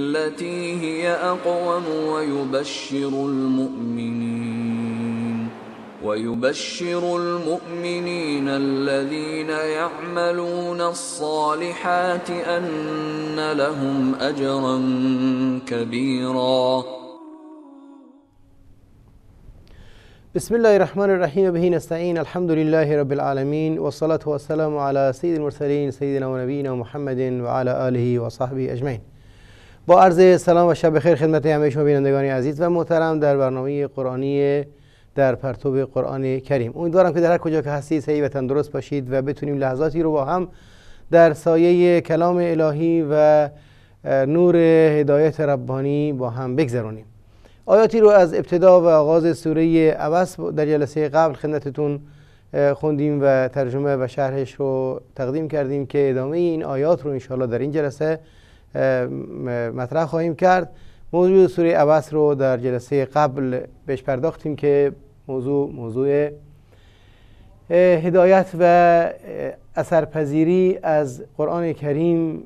التي هي أقوم ويبشر المؤمنين ويبشر المؤمنين الذين يعملون الصالحات أن لهم أجرا كبيرا. بسم الله الرحمن الرحیم به نستعین الحمد لله رب العالمین والصلاة والسلام على سید المرسلین سیدنا و نبینا محمد و علی آله و صحبه اجمعین با عرض سلام و شب خیر خدمت همه شما بینندگان عزیز و محترم در برنامه قرآنی در پرتوب قرآن کریم. امیدوارم که در هر کجا که هستید صحیح و تندرست باشید و بتونیم لحظاتی رو با هم در سایه کلام الهی و نور هدایت ربانی با هم بگذرونیم آیاتی رو از ابتدا و آغاز سوره عبس در جلسه قبل خدمتتون خوندیم و ترجمه و شرحش رو تقدیم کردیم که ادامه این آیات رو انشاءالله در این جلسه مطرح خواهیم کرد. موضوع سوره عبس رو در جلسه قبل بهش پرداختیم که موضوع موضوع هدایت و اثرپذیری از قرآن کریم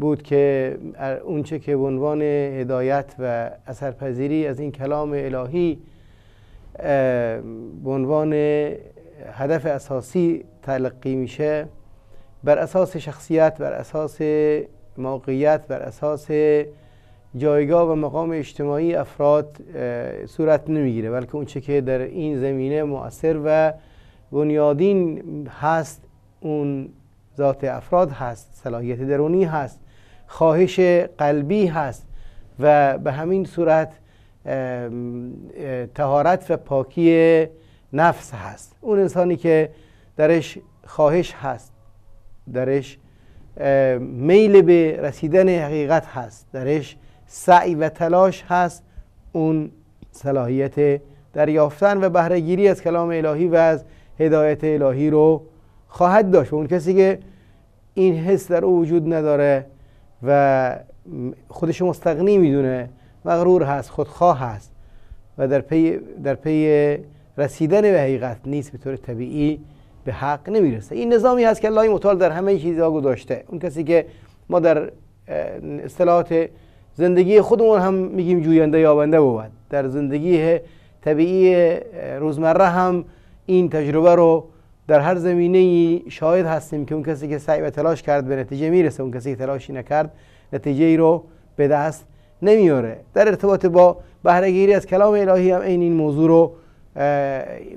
بود که اونچه که به عنوان هدایت و اثرپذیری از این کلام الهی به عنوان هدف اساسی تلقی میشه بر اساس شخصیت بر اساس موقعیت بر اساس جایگاه و مقام اجتماعی افراد صورت نمی‌گیره بلکه اونچه که در این زمینه مؤثر و بنیادین هست اون ذات افراد هست صلاحیت درونی هست خواهش قلبی هست و به همین صورت تهارت و پاکی نفس هست. اون انسانی که درش خواهش هست درش میل به رسیدن حقیقت هست. درش سعی و تلاش هست اون صلاحیت دریافتن و بهرهگیری از کلام الهی و از هدایت الهی رو خواهد داشت. اون کسی که این حس در او وجود نداره و خودش مستغنی می‌دونه مغرور هست خودخواه هست و در پی, در پی رسیدن به حقیقت نیست به طور طبیعی به حق نمی‌رسه. این نظامی هست که الله متعال در همه چیزها گذاشته. اون کسی که ما در اصطلاحات زندگی خودمون هم میگیم جوینده یابنده بود. در زندگی طبیعی روزمره هم این تجربه رو در هر زمینه شاهد هستیم که اون کسی که سعی و تلاش کرد به نتیجه می‌رسه اون کسی که تلاشی نکرد نتیجه ای رو به دست نمیاره. در ارتباط با بهرهگیری از کلام الهی هم این این موضوع رو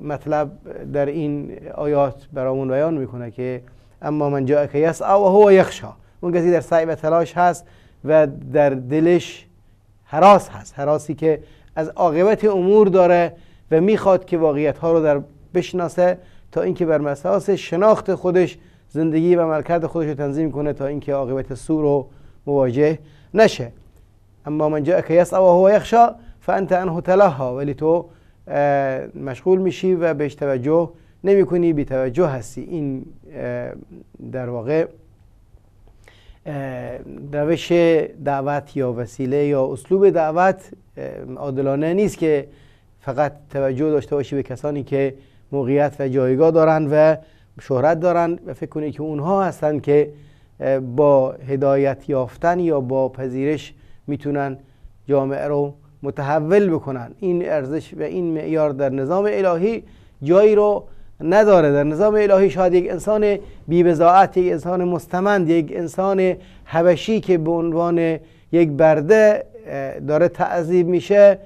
مطلب در این آیات برامون بیان می‌کنه که اما من جا که یسعى و هو یخشا اون کسی در سعی و تلاش هست و در دلش حراس هست حراسی که از عاقبت امور داره و می‌خواد که واقعیت ها رو در بشناسه تا اینکه بر اساس شناخت خودش زندگی و عملکرد خودش رو تنظیم کنه تا اینکه عاقبت سو رو مواجه نشه. اما من جاء که یسعى و هو یخشا فانت عنه تلها ولی تو مشغول میشی و بهش توجه نمی کنی بی توجه هستی. این در واقع روش دعوت یا وسیله یا اسلوب دعوت عادلانه نیست که فقط توجه داشته باشی به کسانی که موقعیت و جایگاه دارن و شهرت دارن و فکر کنی که اونها هستن که با هدایت یافتن یا با پذیرش می‌تونن جامعه رو متحول بکنن. این ارزش و این معیار در نظام الهی جایی رو نداره. در نظام الهی شاید یک انسان بیبزاعت یک انسان مستمند یک انسان حبشی که به عنوان یک برده داره تعذیب میشه.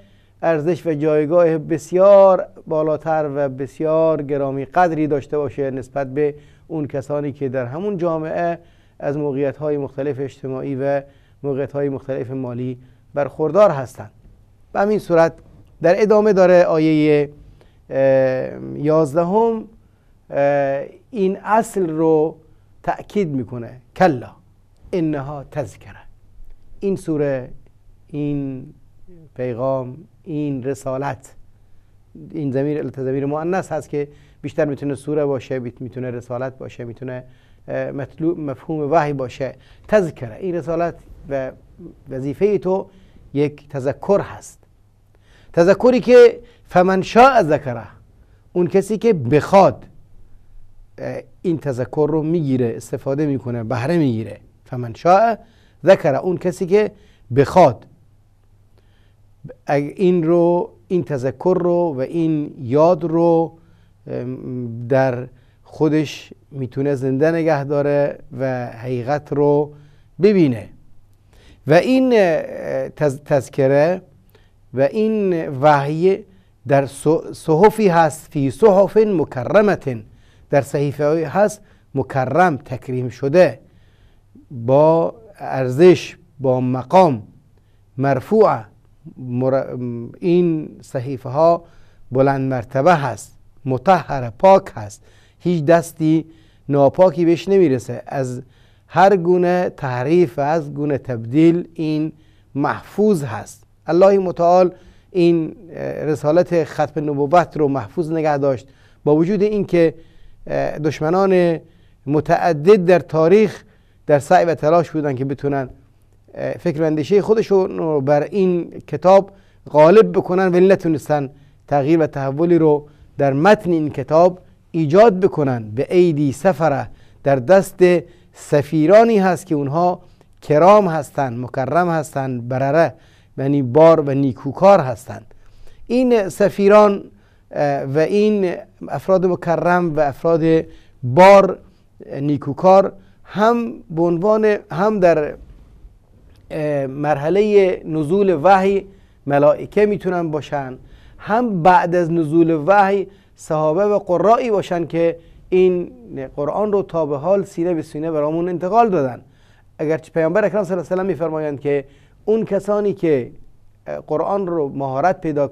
ارزش و جایگاه بسیار بالاتر و بسیار گرامی قدری داشته باشه نسبت به اون کسانی که در همون جامعه از موقعیت های مختلف اجتماعی و موقعیت های مختلف مالی برخوردار هستند. به همین صورت در ادامه داره آیه یازدهم این اصل رو تأکید می‌کنه. کلا. انها تذکره. این سوره این پیغام این رسالت. این زمیر زمیر مؤنث هست که بیشتر می‌تونه سوره باشه می‌تونه رسالت باشه می‌تونه مطلوب مفهوم وحی باشه. تذکره. این رسالت و وظیفه تو یک تذکر هست. تذکری که فمن شاء ذکره اون کسی که بخواد این تذکر رو می‌گیره استفاده می‌کنه بهره می‌گیره. فمن شاء ذکر اون کسی که بخواد. این رو این تذکر رو و این یاد رو در خودش می‌تونه زنده نگه داره و حقیقت رو ببینه. و این تذکره و این وحی در صحفی هست فی صحف مکرمت در صحیفه هست مکرم تکریم شده با ارزش با مقام مرفوع این صحیفه ها بلند مرتبه هست متحر پاک هست. هیچ دستی ناپاکی بهش نمی‌رسه. از هر گونه تحریف و از گونه تبدیل این محفوظ هست. الله متعال این رسالت ختم نبوت رو محفوظ نگه داشت. با وجود اینکه دشمنان متعدد در تاریخ در سعی و تلاش بودن که بتونن فکر اندیشه خودشون رو بر این کتاب غالب بکنن ولی نتونستن تغییر و تحولی رو در متن این کتاب ایجاد بکنن. به عیدی سفره در دست سفیرانی هست که اونها کرام هستند مکرم هستند برره. یعنی بار و نیکوکار هستند. این سفیران و این افراد مکرم و افراد بار نیکوکار هم به عنوان هم در مرحله نزول وحی ملائکه می‌تونن باشن هم بعد از نزول وحی صحابه و قرایی باشن که این قرآن رو تا به حال سینه به سینه برامون انتقال دادن. اگرچه پیامبر اکرم صلی الله علیه و میفرمایند که اون کسانی که قرآن رو مهارت پیدا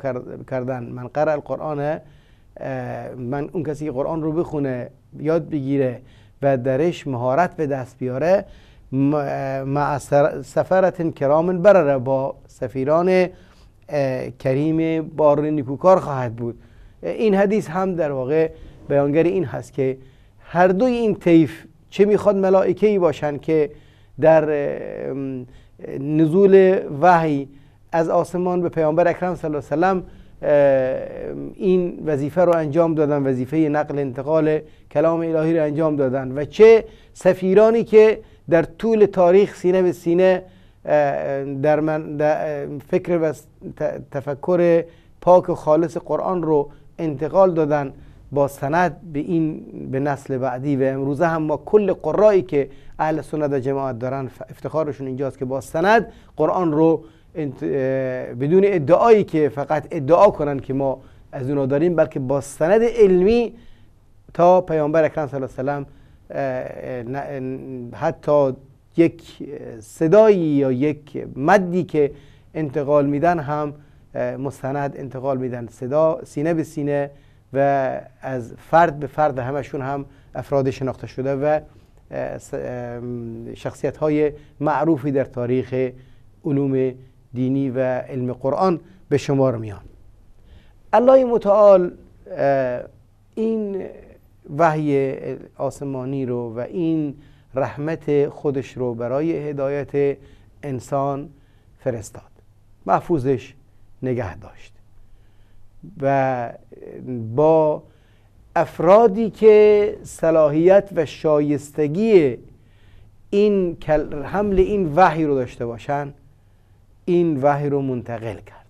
کردن من قرأ القرآن من اون کسی که قرآن رو بخونه یاد بگیره و درش مهارت به دست بیاره مع سفرت کرام برره با سفیران کریم بار نیکوکار خواهد بود. این حدیث هم در واقع بیانگر این هست که هر دوی این طیف چه می‌خواد ملائکه ای باشن که در نزول وحی از آسمان به پیامبر اکرم صلی الله علیه وسلم این وظیفه رو انجام دادن وظیفه نقل انتقال کلام الهی رو انجام دادن. و چه سفیرانی که در طول تاریخ سینه به سینه در, من فکر و تفکر پاک و خالص قرآن رو انتقال دادن. با سند به این به نسل بعدی و امروزه هم ما کل قرایی که اهل سنت و جماعت دارن افتخارشون اینجاست که با سند قرآن رو بدون ادعایی که فقط ادعا کنن که ما از اونا داریم بلکه با سند علمی تا پیامبر اکرم صلی الله علیه و حتی یک صدایی یا یک مدی که انتقال میدن هم مستند انتقال میدن. صدا سینه به سینه و از فرد به فرد همشون هم افراد شناخته شده و شخصیت های معروفی در تاریخ علوم دینی و علم قرآن به شمار میان. الله متعال این وحی آسمانی رو و این رحمت خودش رو برای هدایت انسان فرستاد. محفوظش نگه داشت. و با افرادی که صلاحیت و شایستگی این حمل این وحی رو داشته باشن این وحی رو منتقل کرد.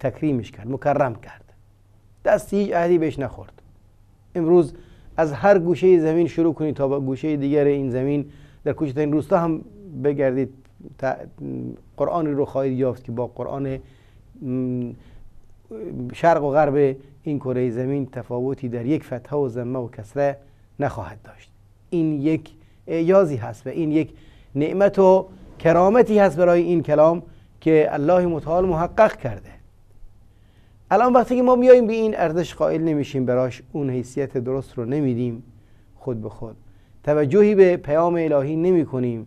تکریمش کرد مکرم کرد. دست هیچ عهدی بهش نخورد. امروز از هر گوشه زمین شروع کنید تا به گوشه دیگر این زمین در کوچکترین روستا هم بگردید. قرآنی رو خواهید یافت که با قرآن شرق و غرب این کره زمین تفاوتی در یک فتحه و زمه و کسره نخواهد داشت. این یک اعجازی هست و این یک نعمت و کرامتی هست برای این کلام که الله متعال محقق کرده. الان وقتی که ما میاییم به این ارزش قائل نمیشیم براش اون حیثیت درست رو نمیدیم خود به خود. توجهی به پیام الهی نمی کنیم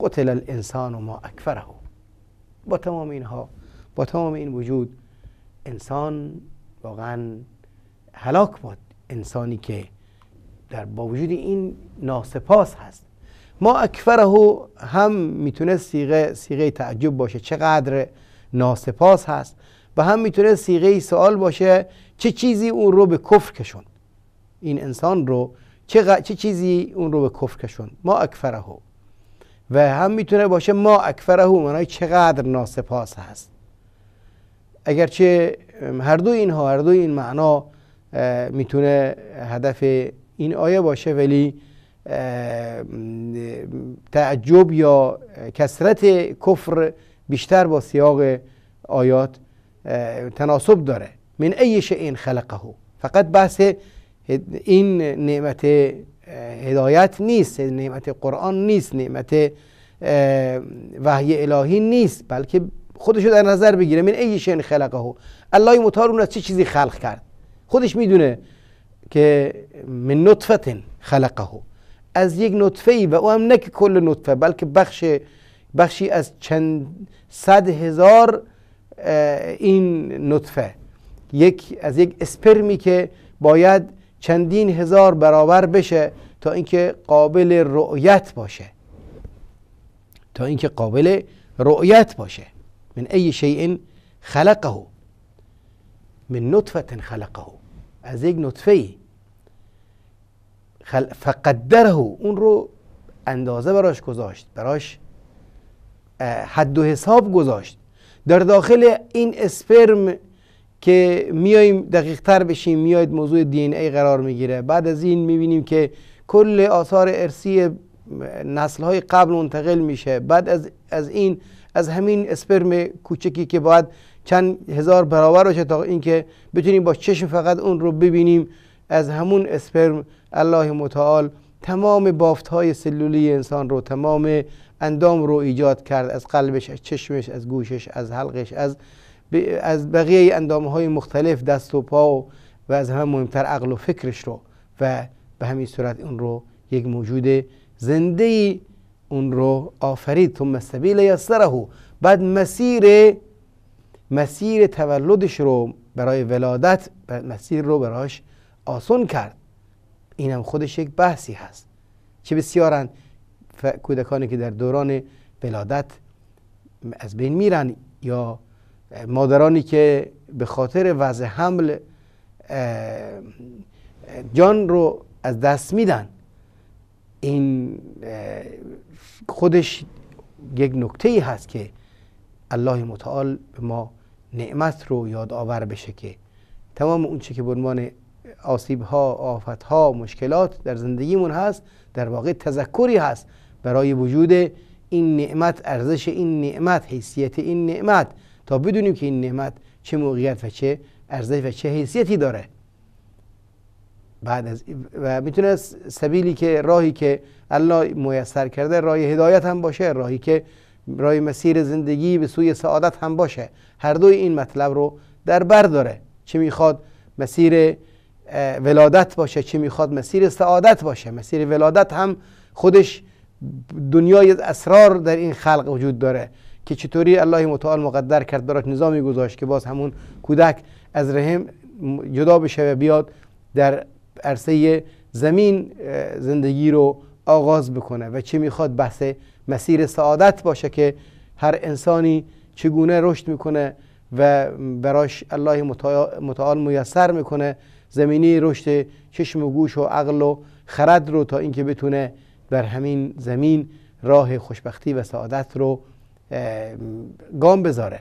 قتل الانسان و ما اکفره با تمام اینها با تمام این وجود انسان واقعا هلاک بود انسانی که در با وجود این ناسپاس هست. ما اکفره هم می‌تونه سیغه سیغه تعجب باشه چقدر ناسپاس هست و هم می‌تونه سیغه سوال باشه چه چیزی اون رو به کفر کشوند. این انسان رو چه, چه چیزی اون رو به کفر کشوند. ما اکفره و هم می‌تونه باشه ما اکفره معنای چقدر ناسپاس هست. اگرچه هر دو اینها هر دو این معنا می‌تونه هدف این آیه باشه ولی تعجب یا کسرت کفر بیشتر با سیاق آیات تناسب داره. من ای این خلقه. فقط بحث این نعمت هدایت نیست نعمت قرآن نیست نعمت وحی الهی نیست بلکه خودشو در نظر بگیره. من ای شین خلقه. الله متعال اون از چه چیزی خلق کرد؟ خودش می‌دونه که من نطفه خلقه. از یک نطفه ای و او هم نه کل نطفه بلکه بخش بخشی از چند صد هزار این نطفه. یک از یک اسپرمی که باید چندین هزار برابر بشه تا اینکه قابل رؤیت باشه. تا اینکه قابل رؤیت باشه. من ای شیء خلقه من نطفه خلقه. از یک نطفه ای فقدره. اون رو اندازه براش گذاشت. براش حد و حساب گذاشت. در داخل این اسپرم که میایم دقیق تر بشیم میاید موضوع دی ای قرار می‌گیره. بعد از این می‌بینیم که کل آثار ارسی نسل های قبل منتقل میشه. بعد از, از این از همین اسپرم کوچکی که باید چند هزار برابر باشه تا اینکه بتونیم با چشم فقط اون رو ببینیم. از همون اسپرم الله متعال تمام بافت های سلولی انسان رو تمام اندام رو ایجاد کرد. از قلبش از چشمش از گوشش از حلقش از از بقیه اندام های مختلف دست و پا و از همه مهمتر عقل و فکرش رو. و به همین صورت اون رو یک موجود زنده اون رو آفرید. ثم السبیل یسره. بعد مسیر مسیر تولدش رو برای ولادت مسیر رو براش آسون کرد. اینم خودش یک بحثی هست. چه بسیارن. کودکانی که در دوران ولادت از بین میرن یا مادرانی که به خاطر وضع حمل جان رو از دست میدن. این خودش یک نکته ای هست که الله متعال به ما نعمت رو یاد آور بشه که تمام اون چه که به عنوان آسیب ها آفت ها مشکلات در زندگیمون هست در واقع تذکری هست برای وجود این نعمت ارزش این نعمت حیثیت این نعمت. تا بدونیم که این نعمت چه موقعیت و چه ارزش و چه حیثیتی داره. بعد از و می‌تونه سبیلی که راهی که الله میسر کرده راه هدایت هم باشه راهی که راه مسیر زندگی به سوی سعادت هم باشه. هر دوی این مطلب رو در بر داره. چه می‌خواد مسیر ولادت باشه چه می‌خواد مسیر سعادت باشه. مسیر ولادت هم خودش دنیای اسرار در این خلق وجود داره که چطوری الله متعال مقدر کرد براش نظامی گذاشت که باز همون کودک از رحم جدا بشه و بیاد در عرصه زمین زندگی رو آغاز بکنه و چه می‌خواد بحث مسیر سعادت باشه که هر انسانی چگونه رشد می‌کنه و براش الله متعال میسر می‌کنه. زمینی رشد چشم و گوش و عقل و خرد رو تا اینکه بتونه در همین زمین راه خوشبختی و سعادت رو گام بذاره.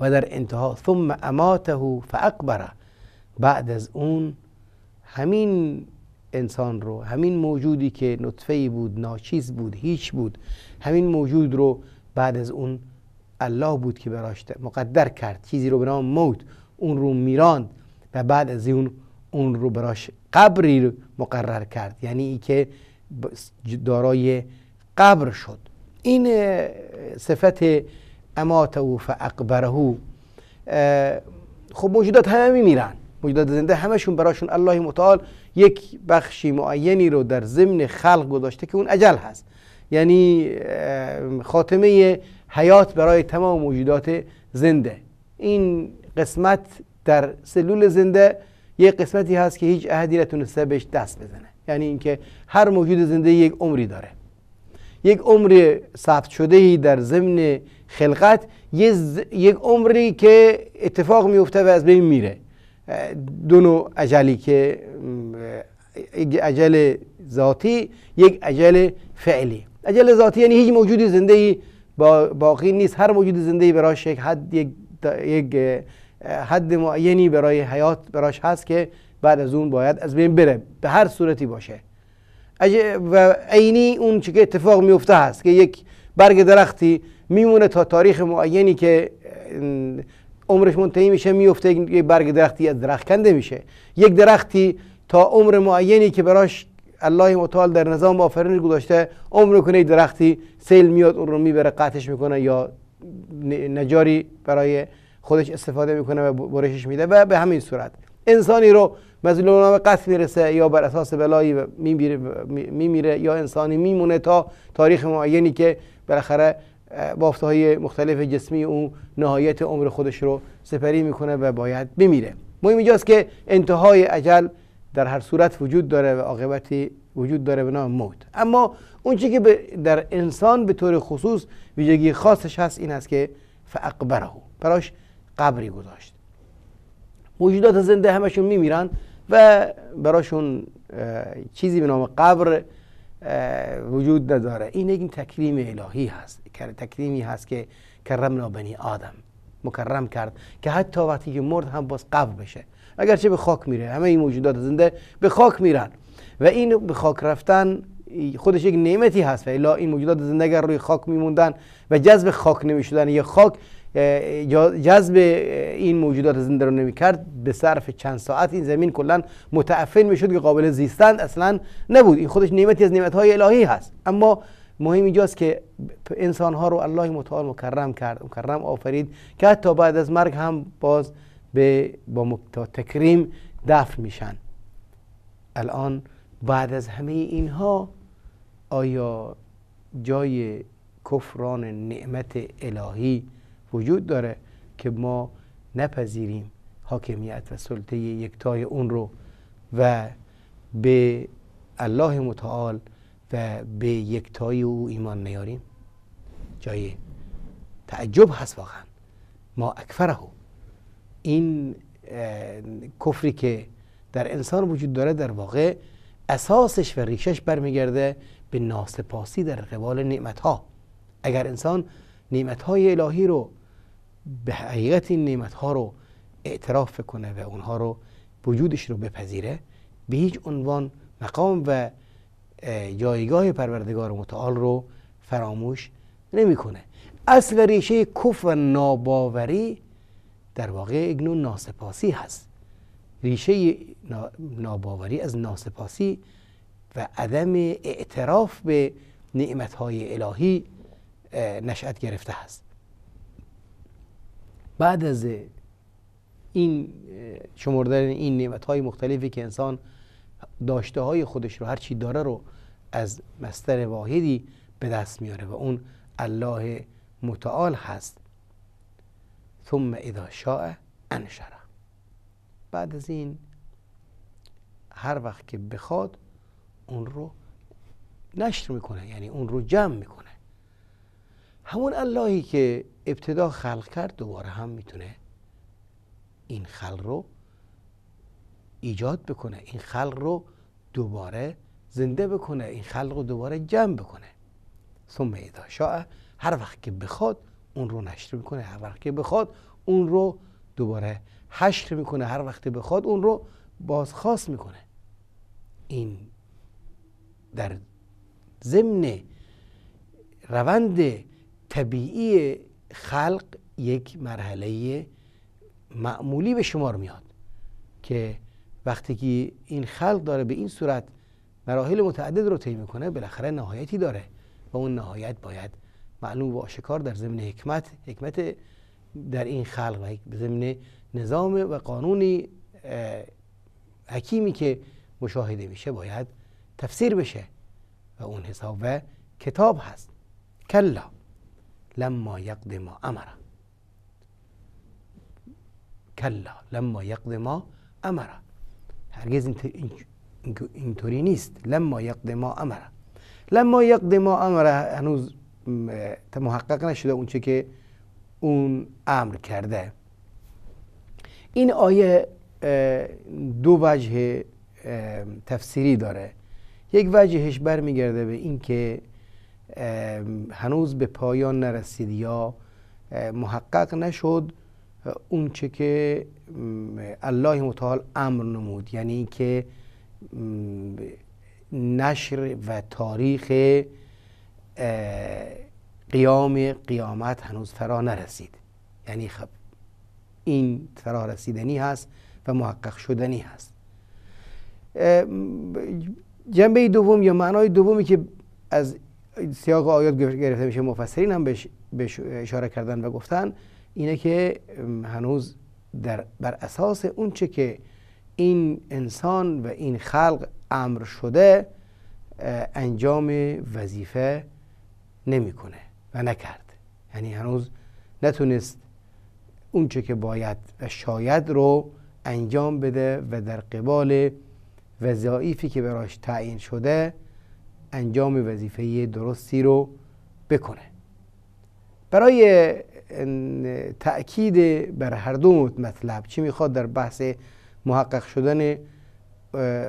و در انتها ثم اماته فاقبره. بعد از اون همین انسان رو همین موجودی که نطفه بود ناچیز بود هیچ بود همین موجود رو بعد از اون الله بود که براش مقدر کرد چیزی رو به نام موت اون رو میراند و بعد از اون اون رو براش قبری رو مقرر کرد. یعنی ای که دارای قبر شد. این صفت اماته و فاقبره خب موجودات همه میمیرن. موجودات زنده همشون براشون الله متعال یک بخشی معینی رو در ضمن خلق گذاشته که اون اجل هست. یعنی خاتمه حیات برای تمام موجودات زنده. این قسمت در سلول زنده یک قسمتی هست که هیچ احدی نتونسته بهش دست بزنه. یعنی اینکه هر موجود زنده یک عمری داره. یک عمر ثبت شده در ضمن خلقت یک عمری که اتفاق میفته و از بین میره. دو نوع عجلی که یک عجل ذاتی یک عجل فعلی. اجل ذاتی یعنی هیچ موجود زنده ای باقی نیست. هر موجود زنده ای براش یک حد یک, یک حد معینی برای حیات براش هست که بعد از اون باید از بین بره. به هر صورتی باشه. و عینی اون چی که اتفاق میفته هست که یک برگ درختی میمونه تا تاریخ معینی که عمرش منتهی میشه میفته یک برگ درختی از درخت کنده میشه. یک درختی تا عمر معینی که براش الله متعال در نظام آفرین گذاشته عمر کنه درختی سیل میاد اون رو می‌بره قطعش می‌کنه یا نجاری برای خودش استفاده می‌کنه و برشش میده و به همین صورت. انسانی رو مظلوم به قتل می‌رسه یا بر اساس بلایی میمیره یا انسانی میمونه تا تاریخ معینی که بالاخره بافته های مختلف جسمی اون نهایت عمر خودش رو سپری می‌کنه و باید بمیره. مهم اینجاست که انتهای عجل در هر صورت وجود داره و عاقبتی وجود داره به نام موت. اما اون چی که در انسان به طور خصوص ویژگی خاصش هست این است که فاقبره. براش قبری گذاشت. موجودات زنده همشون میمیرن و براشون چیزی به نام قبر وجود نداره. این یک تکریم الهی هست تکریمی هست که کرمنا بنی آدم مکرم کرد که حتی وقتی که مرد هم باز قبر بشه. اگرچه به خاک میره همه این موجودات زنده به خاک میرن. و این به خاک رفتن خودش یک نعمتی هست. و الا این موجودات زنده اگر روی خاک میموندن و جذب خاک نمی‌شدن یا خاک جذب این موجودات زنده رو نمی‌کرد. به صرف چند ساعت این زمین کلا متعفن می‌شد که قابل زیستن اصلا نبود. این خودش نعمتی از نعمت های الهی هست. اما مهم اینجاست که انسان ها رو الله متعال مکرم کرد مکرم آفرید که حتی بعد از مرگ هم باز به با تکریم دفن میشن. الان بعد از همه اینها آیا جای کفران نعمت الهی وجود داره که ما نپذیریم حاکمیت و سلطه یکتای اون رو و به الله متعال و به یکتای او ایمان نیاریم. جای تعجب هست واقعا. ما اکفره این کفری که در انسان وجود داره در واقع اساسش و ریشش برمیگرده به ناسپاسی در قبال نعمت ها اگر انسان نعمت های الهی رو به حقیقت این نعمت ها رو اعتراف کنه و اونها رو وجودش رو بپذیره به هیچ عنوان مقام و جایگاه پروردگار متعال رو فراموش نمی‌کنه. اصل ریشه کف و ناباوری در واقع نوع ناسپاسی هست. ریشه ناباوری از ناسپاسی و عدم اعتراف به نعمتهای الهی نشأت گرفته هست. بعد از این شمردن این نعمت های مختلفی که انسان داشته های خودش رو هر چی داره رو از مستر واحدی به دست میاره و اون الله متعال هست. ثم اذا شاء انشره بعد از این هر وقت که بخواد اون رو نشر می‌کنه یعنی اون رو جمع می‌کنه. همون اللهی که ابتدا خلق کرد دوباره هم می‌تونه این خلق رو ایجاد بکنه این خلق رو دوباره زنده بکنه این خلق رو دوباره جمع بکنه. ثم اذا شاء هر وقت که بخواد اون رو نشر می‌کنه هر وقت که بخواد اون رو دوباره حشر می‌کنه هر وقت بخواد اون رو بازخواست می‌کنه. این در ضمن روند طبیعی خلق یک مرحله معمولی به شمار میاد که وقتی که این خلق داره به این صورت مراحل متعدد رو طی می‌کنه بالاخره نهایتی داره و اون نهایت باید معلوم و آشکار در ضمن حکمت حکمت در این خلق و ضمن نظام و قانونی حکیمی که مشاهده میشه باید تفسیر بشه و اون حساب و کتاب هست. کلا. لما یقد ما امره کلا لما یقد ما امره هرگز اینطوری نیست. لما یقد ما امره لما یقد ما امره هنوز محقق نشده اونچه که اون امر کرده. این آیه دو وجه تفسیری داره. یک وجهش برمیگرده به اینکه هنوز به پایان نرسید یا محقق نشد اون چه که الله متعال امر نمود. یعنی که نشر و تاریخ قیام قیامت هنوز فرا نرسید. یعنی خب این فرا رسیدنی هست و محقق شدنی هست. جنبه دوم یا معنای دومی که از سیاق آیات گرفته میشه مفسرین هم بهش اشاره کردن و گفتن اینه که هنوز در بر اساس اونچه که این انسان و این خلق امر شده انجام وظیفه نمی‌کنه و نکرد. یعنی هنوز نتونست اونچه که باید و شاید رو انجام بده و در قبال وظایفی که براش تعیین شده انجام وظیفه درستی رو بکنه. برای تأکید بر هر دو مطلب چی می‌خواد در بحث محقق شدن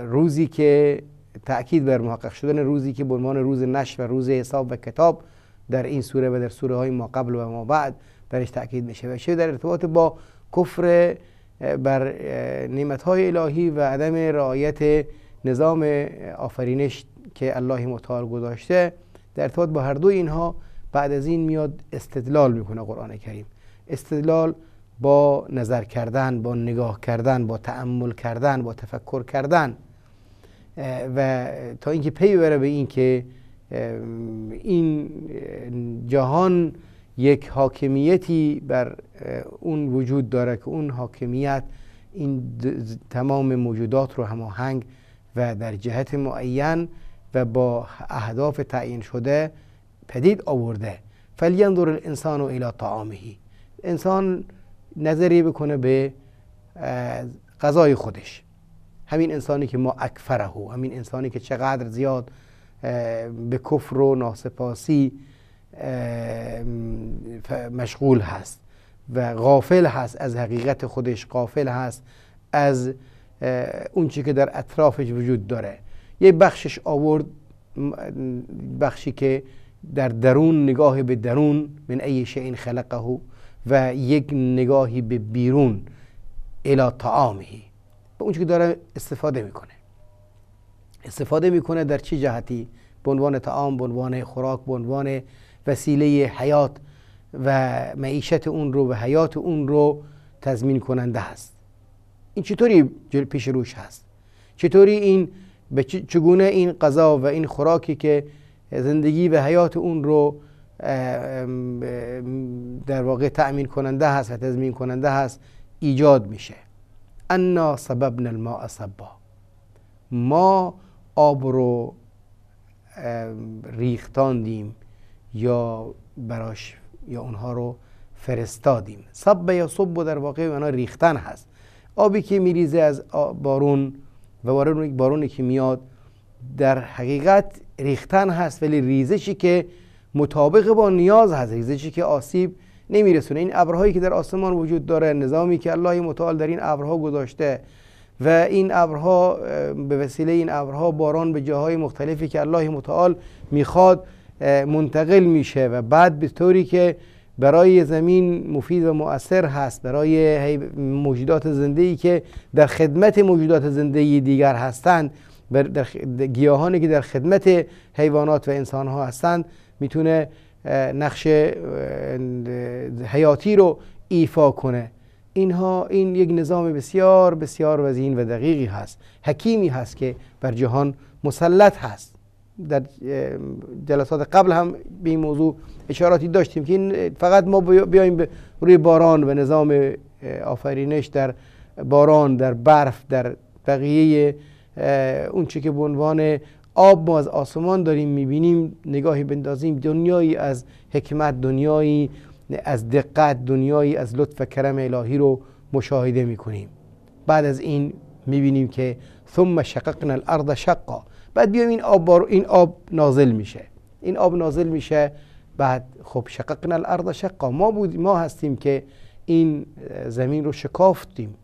روزی که تأکید بر محقق شدن روزی که به عنوان روز نشر و روز حساب و کتاب در این سوره و در سوره های ما قبل و ما بعد درش تأکید میشه و چه در ارتباط با کفر بر نعمت های الهی و عدم رعایت نظام آفرینش که الله متعال گذاشته در ارتباط با هر دو اینها بعد از این میاد استدلال می‌کنه قرآن کریم. استدلال با نظر کردن با نگاه کردن با تأمل کردن با تفکر کردن. و تا اینکه پی بره به این که این جهان یک حاکمیتی بر اون وجود داره که اون حاکمیت این تمام موجودات رو هماهنگ و در جهت معین و با اهداف تعیین شده پدید آورده. فلینظر الانسان الى طعامه انسان نظری بکنه به غذای خودش. همین انسانی که ما اکفره همین انسانی که چقدر زیاد به کفر و ناسپاسی مشغول هست و غافل هست از حقیقت خودش غافل هست از اون که در اطرافش وجود داره. یه بخشش آورد بخشی که در درون نگاه به درون من ای شیء خلقه و یک نگاهی به بیرون الى طعامه. به اون که داره استفاده می‌کنه. استفاده می‌کنه در چه جهتی؟ به عنوان طعام به عنوان خوراک به عنوان وسیله حیات و معیشت اون رو و حیات اون رو تضمین کننده هست. این چطوری پیش روش هست؟ چطوری این به چگونه این غذا و این خوراکی که زندگی و حیات اون رو در واقع تأمین کننده هست و تضمین کننده هست ایجاد میشه. انا سببنا الماء صبا ما آب رو ریختاندیم یا براش یا اونها رو فرستادیم. صب یا صب در واقع اونا ریختن هست. آبی که میریزه از بارون و بارون بارونی که میاد در حقیقت ریختن هست ولی ریزشی که مطابق با نیاز هست ریزشی که آسیب نمیرسونه. این ابرهایی که در آسمان وجود داره نظامی که الله متعال در این ابرها گذاشته و این ابرها به وسیله این ابرها باران به جاهای مختلفی که الله متعال می‌خواد منتقل میشه و بعد به طوری که برای زمین مفید و مؤثر هست برای موجودات زنده که در خدمت موجودات زنده دیگر هستند در گیاهانی که در خدمت حیوانات و انسان ها هستند می‌تونه نقش حیاتی رو ایفا کنه. اینها این یک نظام بسیار بسیار وزین و دقیقی هست حکیمی هست که بر جهان مسلط هست. در جلسات قبل هم به این موضوع اشاراتی داشتیم که این فقط ما بیایم روی باران و نظام آفرینش در باران در برف در بقیه اون چی که به عنوان آب ما از آسمان داریم می‌بینیم نگاهی بندازیم دنیایی از حکمت دنیایی از دقت دنیایی از لطف کرم الهی رو مشاهده می‌کنیم. بعد از این می‌بینیم که ثم شققنا الارض شقا. بعد بیایم این آب این آب نازل میشه. این آب نازل میشه بعد خب شققنا الارض شقا. ما بود ما هستیم که این زمین رو شکافتیم.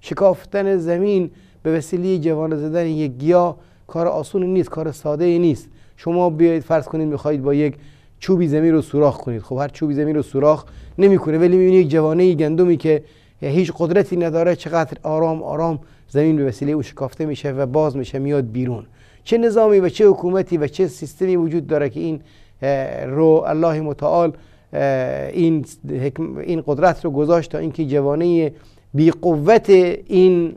شکافتن زمین به وسیله جوان زدن یک گیاه کار آسون نیست کار ساده نیست. شما بیاید فرض کنید می‌خواهید با یک چوبی زمین رو سوراخ کنید. خب هر چوبی زمین رو سوراخ نمی‌کنه ولی می‌بینید یک جوانه گندمی که هیچ قدرتی نداره چقدر آرام آرام زمین به وسیله او شکافته میشه و باز میشه میاد بیرون. چه نظامی و چه حکومتی و چه سیستمی وجود داره که این رو الله متعال این این قدرت رو گذاشت تا اینکه جوانه بی قوت این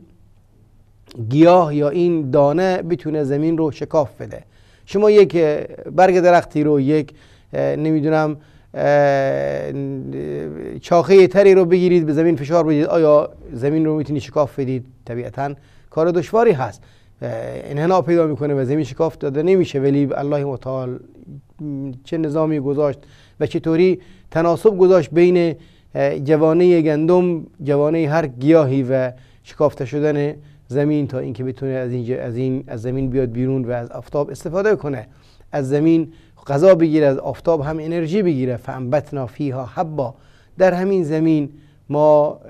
گیاه یا این دانه بتونه زمین رو شکاف بده. شما یک برگ درختی رو یک نمی‌دونم چاخه تری رو بگیرید به زمین فشار بدید آیا زمین رو می‌تونید شکاف بدید؟ طبیعتا کار دشواری هست. انحنا پیدا می‌کنه و زمین شکاف داده. نمیشه ولی الله متعال چه نظامی گذاشت و چطوری تناسب گذاشت بین جوانه گندم جوانه هر گیاهی و شکافته شدن زمین تا اینکه بتونه از این از این از زمین بیاد بیرون و از آفتاب استفاده کنه. از زمین غذا بگیره از آفتاب هم انرژی بگیره. فانبتنا فیها حبا. در همین زمین ما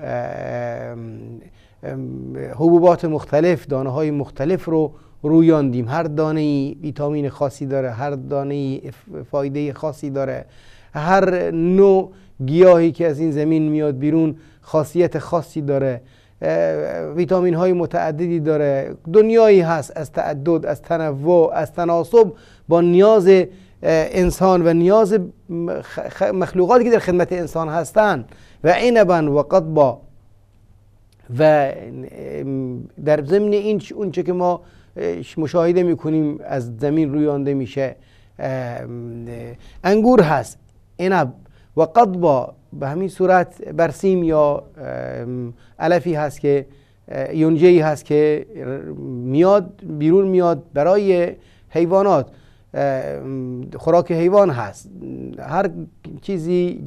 حبوبات مختلف دانه های مختلف رو رویاندیم هر دانه ای ویتامین خاصی داره هر دانه ای فایده خاصی داره. هر نوع گیاهی که از این زمین میاد بیرون خاصیت خاصی داره. ویتامین های متعددی داره. دنیایی هست از تعدد از تنوع از تناسب با نیاز انسان و نیاز مخلوقاتی که در خدمت انسان هستند و عنبا و قطبا و در ضمن این اونچه که ما مشاهده می‌کنیم از زمین رویانده میشه انگور هست. عنب و قطبا به همین صورت برسیم یا علفی هست که یونجهی هست که میاد بیرون میاد برای حیوانات. خوراک حیوان هست. هر چیزی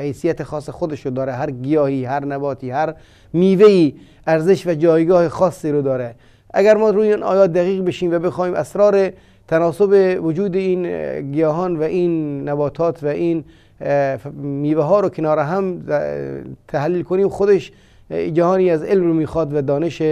حیثیت خاص خودش رو داره هر گیاهی هر نباتی هر میوهی ارزش و جایگاه خاصی رو داره. اگر ما روی این آیات دقیق بشیم و بخوایم اسرار تناسب وجود این گیاهان و این نباتات و این میوه ها رو کنار هم تحلیل کنیم خودش جهانی از علم رو می‌خواد و دانش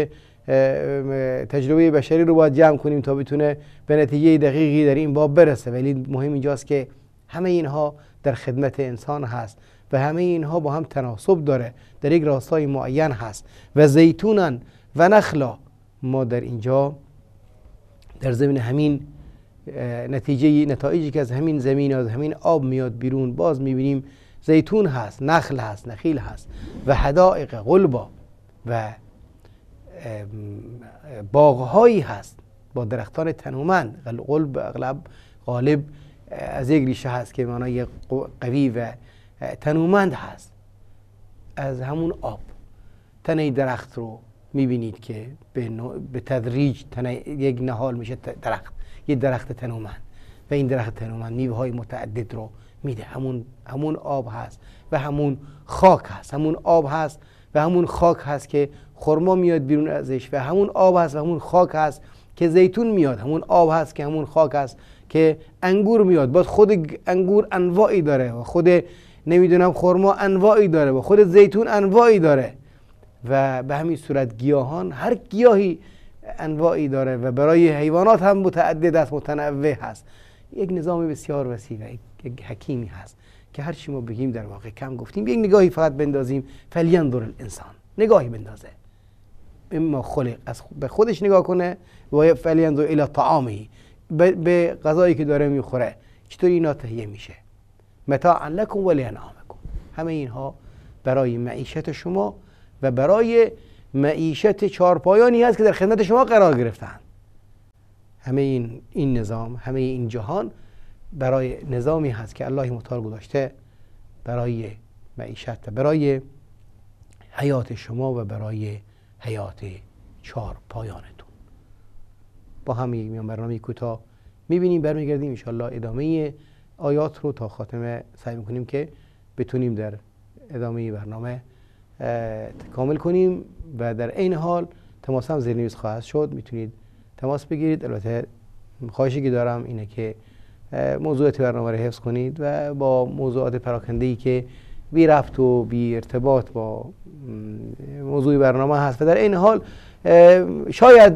تجربه بشری رو باید جمع کنیم تا بتونه به نتیجه دقیقی در این باب برسه. ولی مهم اینجاست که همه اینها در خدمت انسان هست و همه اینها با هم تناسب داره. در یک راستای معین هست. و زیتونن و نخلا. ما در اینجا در زمین همین نتیجه نتایجی که از همین زمین از همین آب میاد بیرون باز می‌بینیم زیتون هست نخل هست نخیل هست و حدائق غلبا و باغهایی هست. با درختان تنومند قلب اغلب غالب از یک ریشه هست که معنای قوی و تنومند هست. از همون آب. تنه درخت رو می‌بینید که به تدریج تنه یک نهال میشه درخت. یه درخت تنومند. و این درخت تنومند میوه های متعدد رو میده. همون همون آب هست و همون خاک هست. همون آب هست و همون خاک هست که خرما میاد بیرون ازش و همون آب هست و همون خاک هست که زیتون میاد. همون آب هست که همون خاک هست که انگور میاد. باز خود انگور انواعی داره و خود نمی‌دونم خرما انواعی داره و خود زیتون انواعی داره و به همین صورت گیاهان هر گیاهی انواعی داره و برای حیوانات هم متعدد است متنوع هست. یک نظام بسیار وسیع و یک حکیمی هست که هر چی ما بگیم در واقع کم گفتیم. یک نگاهی فقط بندازیم. فلینظر الانسان. نگاهی بندازه. اما خلق از به خودش نگاه کنه و فلینظر الى طعامه به غذایی که داره می‌خوره چطور اینا تهیه میشه؟ متاعا لکم ولی انعامکم همه اینها برای معیشت شما و برای معیشت چارپایانی هست که در خدمت شما قرار گرفتن. همه این این نظام همه این جهان برای نظامی هست که الله متعال گذاشته برای معیشت برای حیات شما و برای حیات چهار پایانتون. با هم یک برنامه کوتاه می‌بینیم برمیگردیم انشاءالله ادامه آیات رو تا خاتمه سعی می‌کنیم که بتونیم در ادامه برنامه کامل کنیم و در این حال تماس هم زیر نیوز خواهد شد. می‌تونید تماس بگیرید. البته خواهشی که دارم اینه که موضوعات برنامه رو حفظ کنید و با موضوعات پراکنده که بی رفت و بی ارتباط با موضوع برنامه هست. و در این حال شاید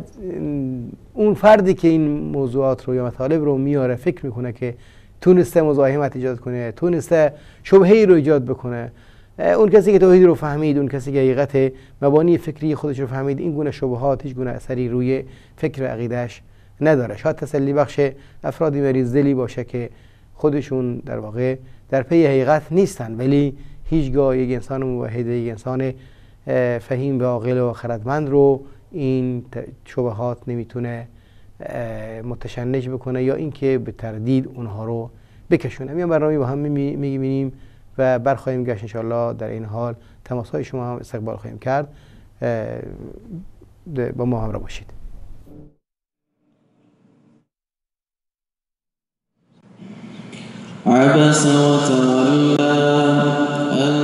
اون فردی که این موضوعات رو یا مطالب رو میاره فکر می‌کنه که تونسته مزاحمت ایجاد کنه تونسته شبهه رو ایجاد بکنه. اون کسی که توحید رو فهمید اون کسی که حقیقت مبانی فکری خودش رو فهمید این گونه شبهات هیچ گونه اثری روی فکر عقیدهش نداره. شاید تسلی بخش افرادی مریض دلی باشه که خودشون در واقع در پی حقیقت نیستن. ولی هیچگاه یک انسان موحد یک انسان فهیم و عاقل و خردمند رو این شبهات نمی‌تونه متشنج بکنه یا اینکه به تردید اونها رو بکشونه. میان برنامه با هم می‌بینیم و برخواهیم گشت انشاءالله. در این حال تماس های شما هم استقبال خواهیم کرد. با ما همراه باشید. عبس وتولى أن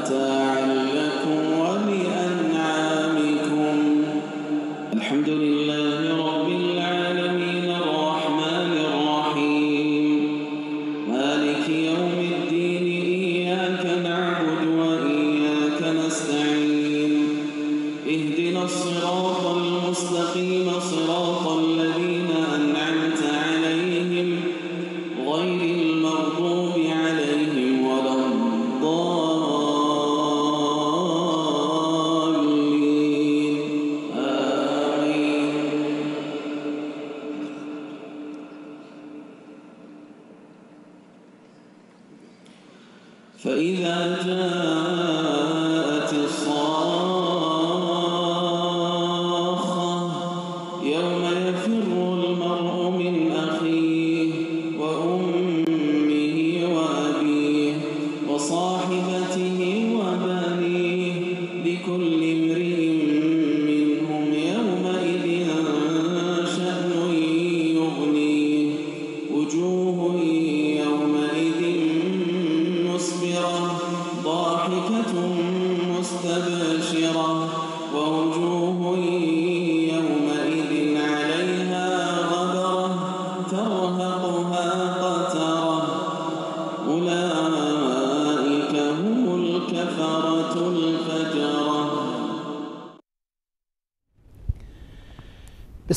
متاعا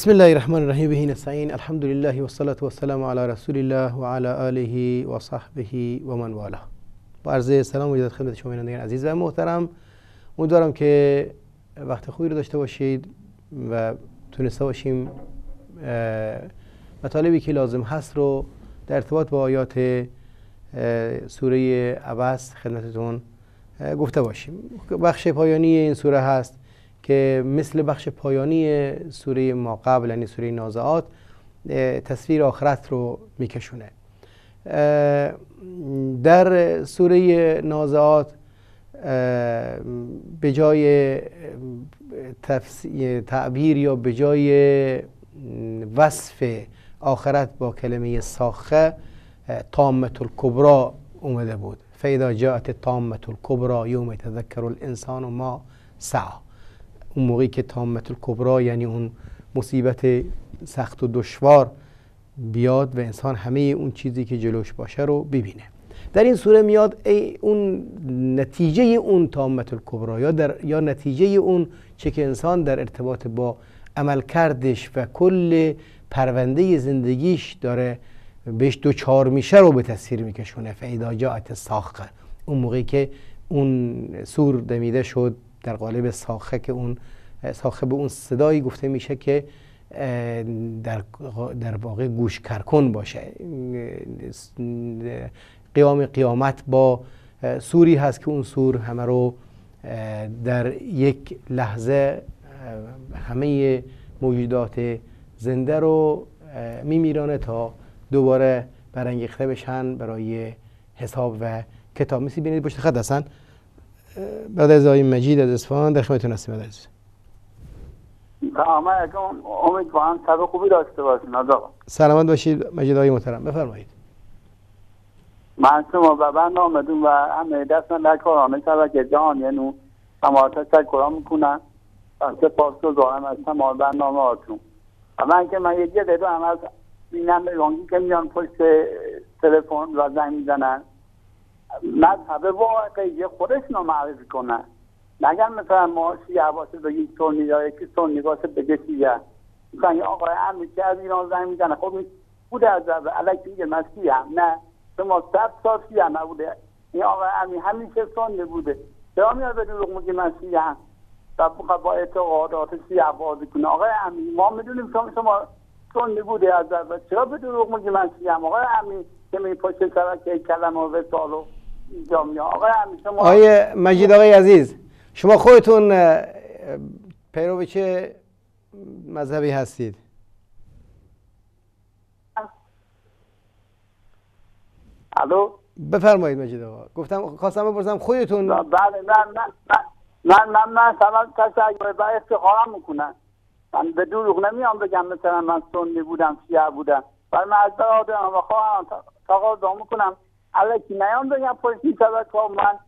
بسم الله الرحمن الرحیم به نستعین الحمد لله والصلاة والسلام على رسول الله و علی آله و صحبه و من والا با عرض سلام و خدمت شما بینندگان عزیز و محترم امیدوارم که وقت خوبی رو داشته باشید و تونسته باشیم مطالبی که لازم هست رو در ارتباط با آیات سوره عبس خدمتتون گفته باشیم بخش پایانی این سوره هست که مثل بخش پایانی سوره ما قبل یعنی سوره نازعات تصویر آخرت رو میکشونه. در سوره نازعات به جای تعبیر یا به جای وصف آخرت با کلمه ساخه تامت الکبرا اومده بود. فیدا جاءت تامت الکبرا یوم تذکر الانسان ما سعا اون موقعی که تامت الکبرا یعنی اون مصیبت سخت و دشوار بیاد و انسان همه اون چیزی که جلوش باشه رو ببینه. در این سوره میاد ای اون نتیجه اون تامت الکبرا یا, در یا نتیجه اون چه که انسان در ارتباط با عمل کردش و کل پرونده زندگیش داره بهش چهار میشه رو به تصویر میکشونه. فیدا جاعت ساخه اون موقعی که اون سور دمیده شد در قالب ساخه که اون ساخه به اون صدایی گفته میشه که در, در واقع گوش کرکن باشه. قیام قیامت با سوری هست که اون سور همه رو در یک لحظه همه موجودات زنده رو میمیرانه تا دوباره برانگیخته بشن برای حساب و کتاب. مثل بینید پشت خط هستن. بعد از آقای مجید از اصفهان در خدمتتون هستیم علیکم. امیدوارم شب خوبی داشته باشین سلامت باشید مجید آقای محترم. بفرمایید. من شما و برنامهتون و همه دستان در کارانه شبکه جهانی نو شما تشکر می‌کنم. و سپاس گذارم از تمام برنامه هاتون و من که من یه دو هم از بینندگانی که میان پشت تلفن و زنگ می‌زنن. مذهب واقعی خودش رو معرفی کنن. نگن مثلا ما شیعه باشه بگیم سنی یا یکی سنی باشه بگه شیعه. مثلا آقای امیر که از ایران زنگ می‌زنه خب بوده از علیکی میگه من هم نه شما صد سال شیعه نبوده. این آقای امیر همیشه سنی بوده. چرا میاد بدون رقم که من شیعه هم و با اعتقادات شیعه بازی کنه. آقای امیر ما می‌دونیم شما شما سنی بوده از اول چرا به دروغ من شیعه آقای امیر که می پشت که کلمه و سالو جامعه. آقای شما آقای مجید آقای عزیز شما خودتون پیرو چه مذهبی هستید. الو؟ بفرمایید مجید آقا. گفتم خواستم بپرسم خودتون بله من من من من من من تشکر با افتخارم می‌کنم من به دروغ نمیام بگم مثلا من سنی بودم شیعه بودم. ولی من از برادرم و خواهم تقاضا می‌کنم. علیکی نیام بگم پلیسی طبقه من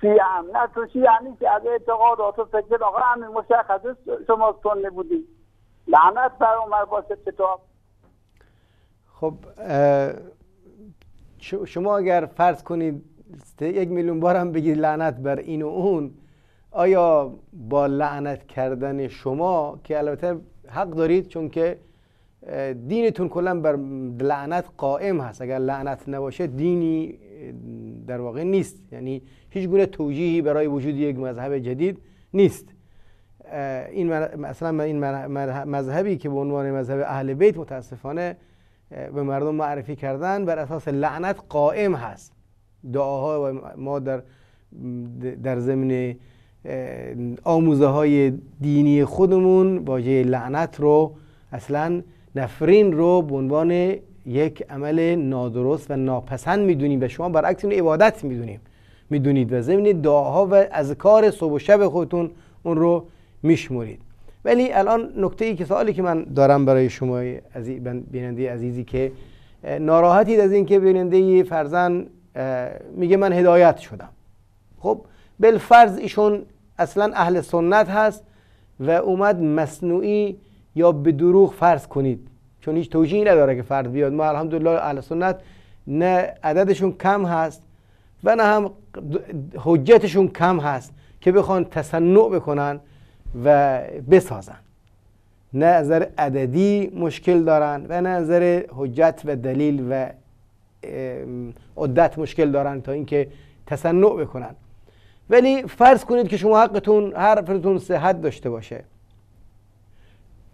شیعه نه تو شیعه نیست از اعتقادات و فکر آقا همین مشخصه شما سنی بودی لعنت بر عمر باشه کتاب خب شما اگر فرض کنید یک میلیون بار هم بگید لعنت بر این و اون آیا با لعنت کردن شما که البته حق دارید چون که دینتون کلا بر لعنت قائم هست. اگر لعنت نباشه دینی در واقع نیست. یعنی هیچ گونه توجیهی برای وجود یک مذهب جدید نیست. این مثلا این مذهبی که به عنوان مذهب اهل بیت متاسفانه به مردم معرفی کردن بر اساس لعنت قائم هست. دعاها و ما در در زمین آموزه های دینی خودمون واژه لعنت رو اصلا نفرین رو به عنوان یک عمل نادرست و ناپسند می‌دونیم و شما برعکس اون عبادت می‌دونیم. می‌دونید و ضمن دعاها و از کار صبح و شب خودتون اون رو میشمرید. ولی الان نکته ای که سوالی که من دارم برای شما بیننده عزیزی که ناراحتید از اینکه بیننده فرزن میگه من هدایت شدم. خب بالفرض ایشون اصلا اهل سنت هست و اومد مصنوعی یا به دروغ فرض کنید. چون هیچ توجیهی نداره که فرد بیاد. ما الحمدلله اهل سنت نه عددشون کم هست و نه هم حجتشون کم هست که بخوان تصنع بکنن و بسازن. نه نظر عددی مشکل دارن و نه نظر حجت و دلیل و عدت مشکل دارن تا اینکه تصنع بکنن. ولی فرض کنید که شما حقتون حرفتون صحت داشته باشه.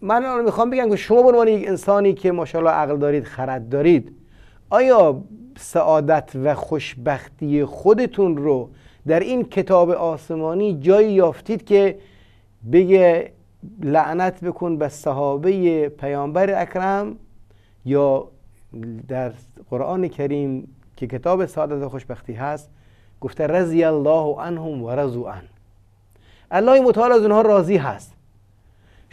من الان می‌خوام بگم که شما به عنوان یک انسانی که ماشاءالله عقل دارید خرد دارید آیا سعادت و خوشبختی خودتون رو در این کتاب آسمانی جایی یافتید که بگه لعنت بکن به صحابه پیامبر اکرم یا در قرآن کریم که کتاب سعادت و خوشبختی هست گفته رضی الله عنهم و رضو عن الله متعال از اونها راضی هست.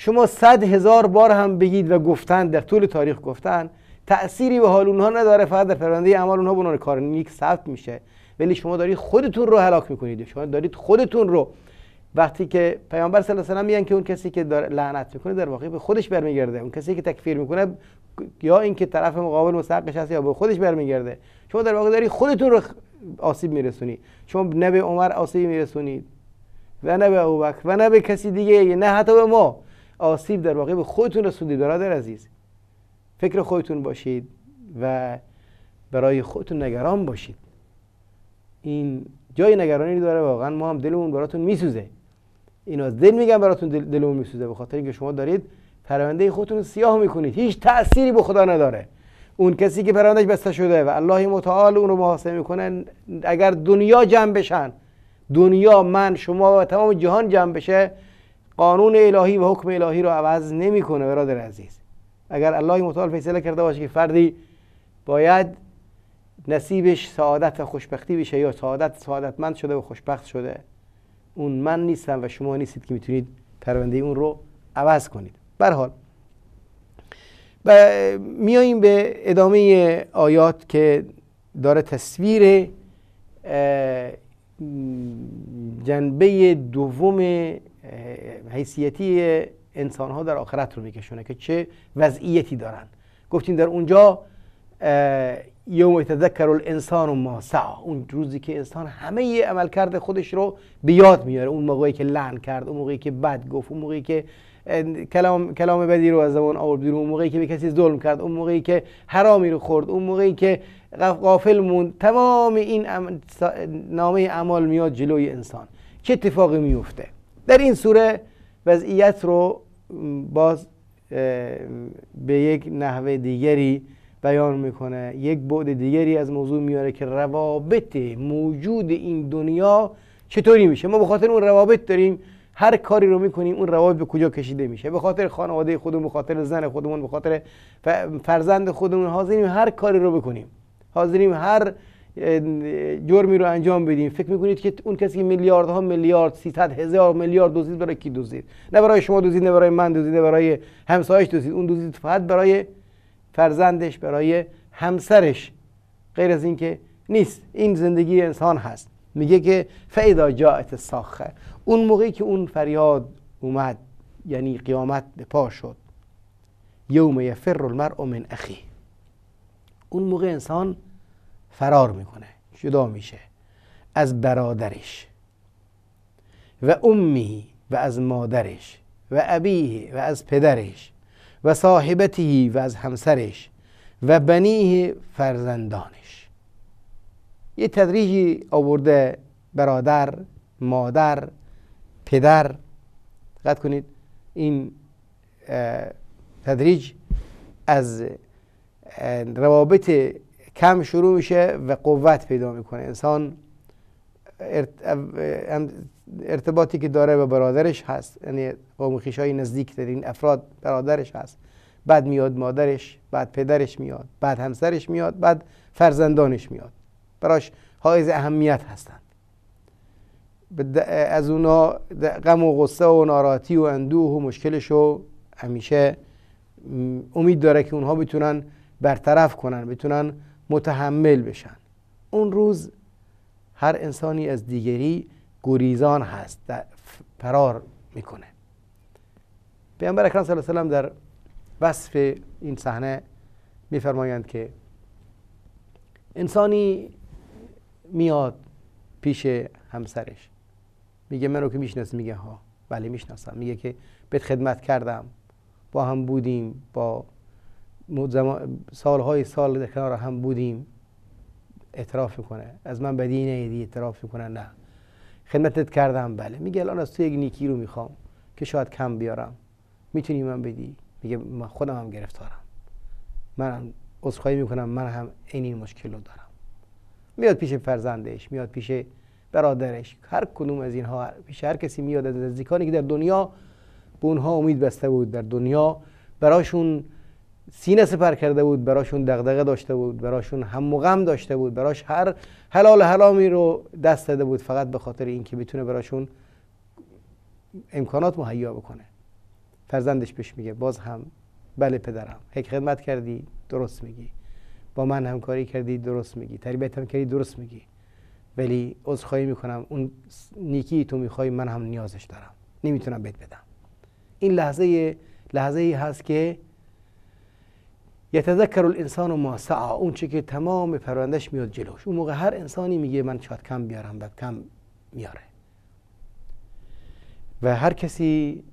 شما صد هزار بار هم بگید و گفتن در طول تاریخ گفتن تأثیری به حال اونها نداره فقط در پرونده اعمال اونها به کار نیک ثبت میشه. ولی شما دارید خودتون رو هلاک می‌کنید. شما دارید خودتون رو. وقتی که پیامبر صلی الله علیه و میگن که اون کسی که داره لعنت می‌کنه در واقع به خودش برمیگرده. اون کسی که تکفیر می‌کنه یا اینکه طرف مقابل مستحقش هست یا به خودش برمیگرده. شما در واقع دارید خودتون رو آسیب میرسونید. شما نه به عمر آسیب میرسونید و نه به ابوبکر و نه به کسی دیگه نه حتی به ما. آسیب در واقع به خودتون رسوندید برادر عزیز. فکر خودتون باشید و برای خودتون نگران باشید. این جای نگرانی داره واقعا ما هم دلمون براتون میسوزه. اینو از دل میگم براتون دل دلمون میسوزه. به خاطر اینکه شما دارید پرونده خودتون رو سیاه می‌کنید. هیچ تأثیری به خدا نداره. اون کسی که پروندهش بسته شده و الله متعال اون رو محاسبه می‌کنه اگر دنیا جمع بشن دنیا من شما و تمام جهان جمع بشه قانون الهی و حکم الهی رو عوض نمی‌کنه برادر عزیز. اگر الله متعال فیصله کرده باشه که فردی باید نصیبش سعادت و خوشبختی بشه یا سعادت سعادتمند شده و خوشبخت شده اون من نیستم و شما نیستید که می‌تونید پرونده اون رو عوض کنید. حال و میاییم به ادامه آیات که داره تصویر جنبه دوم حیثیتی انسان ها در آخرت رو میکشونه که چه وضعیتی دارن. گفتیم در اونجا یوم یتذکر الانسان ما سعا اون روزی که انسان همه عمل کرده خودش رو به یاد میاره. اون موقعی که لعن کرد اون موقعی که بد گفت اون موقعی که کلام کلام بدی رو از زبان آورد اون موقعی که به کسی ظلم کرد اون موقعی که حرامی رو خورد اون موقعی که غافل موند. تمام این نامه اعمال میاد جلوی انسان. چه اتفاقی میفته در این سوره وضعیت رو باز به یک نحوه دیگری بیان می‌کنه. یک بعد دیگری از موضوع میاره که روابط موجود این دنیا چطوری میشه. ما به خاطر اون روابط داریم هر کاری رو می‌کنیم اون روابط به کجا کشیده میشه؟ به خاطر خانواده خودمون به خاطر زن خودمون به خاطر فرزند خودمون حاضریم هر کاری رو بکنیم. حاضریم هر جرمی رو انجام بدیم فکر می‌کنید که اون کسی میلیاردها میلیارد 300 هزار میلیارد دزدید برای کی دزدید؟ نه برای شما دزدید نه برای من دزدید نه برای همسایش دزدید. اون دزدید فقط برای فرزندش برای همسرش. غیر از اینکه نیست. این زندگی انسان هست. میگه که فیدا جاعت ساخه اون موقعی که اون فریاد اومد یعنی قیامت به پا شد. یوم یفر المرء من اخی اون موقع انسان فرار می‌کنه جدا میشه از برادرش و امی و از مادرش و ابیه و از پدرش و صاحبتی و از همسرش و بنیه فرزندانش. یه تدریجی آورده برادر مادر پدر. دقت کنید این تدریج از روابط کم شروع میشه و قوت پیدا می‌کنه. انسان ارتباطی که داره به برادرش هست. یعنی قوم های نزدیک این افراد برادرش هست. بعد میاد مادرش بعد پدرش میاد بعد همسرش میاد بعد فرزندانش میاد. براش حائز اهمیت هستند. از اونا غم و غصه و ناراحتی و اندوه و مشکلشو همیشه امید داره که اونها بتونن برطرف کنن بتونن متحمل بشن. اون روز هر انسانی از دیگری گریزان هست فرار می‌کنه. پیامبر اکرم صلی الله علیه و در وصف این صحنه میفرمایند که انسانی میاد پیش همسرش. میگه منو که می‌شناسی؟ میگه ها. بله می‌شناسم. میگه که بهت خدمت کردم. با هم بودیم با سالهای سال در کنار هم بودیم اعتراف می‌کنه. از من بدی نیدی اعتراف می‌کنه. نه. خدمتت کردم. بله. میگه الان از تو یک نیکی رو می‌خوام که شاید کم بیارم. می‌تونی من بدی؟ میگه من خودم هم گرفتارم. من عذرخواهی می‌کنم. من هم این این مشکل رو دارم. میاد پیش فرزندش میاد پیش برادرش. هر کدوم از اینها پیش هر کسی میاد از نزدیکانی که در دنیا به اونها امید بسته بود. در دنیا براشون سینه سپر کرده بود براشون دغدغه داشته بود براشون هم و غم داشته بود براش هر حلال حلامی رو دست داده بود فقط به خاطر اینکه بتونه براشون امکانات مهیا بکنه. فرزندش پیش میگه باز هم بله پدرم هک خدمت کردی درست میگی. با من همکاری کردی درست میگی. تربیت هم کردی درست میگی. ولی عذرخواهی می‌کنم اون نیکی تو می‌خوای من هم نیازش دارم. نمی‌تونم بهت بدم. این لحظه لحظه ای هست که یتذکر الانسان ما سعا اون چه که تمام پروندهش میاد جلوش. اون موقع هر انسانی میگه من شاید کم بیارم و کم میاره. و هر کسی